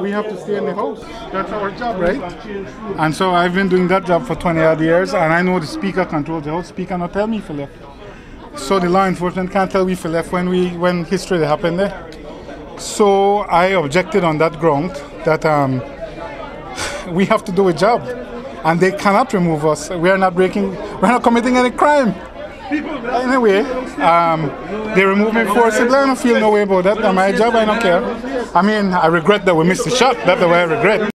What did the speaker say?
We have to stay in the house. That's our job, right? And so I've been doing that job for 20 odd years, and I know the speaker controls the house. Speaker not tell me for left. So the law enforcement can't tell me for left when we when history happened there. So I objected on that ground that um, we have to do a job, and they cannot remove us. We are not breaking. We're not committing any crime. Anyway, um, they removed me forcibly. I don't feel no way about that. That's my job. I don't care. I mean, I regret that we missed the shot. That's the way I regret.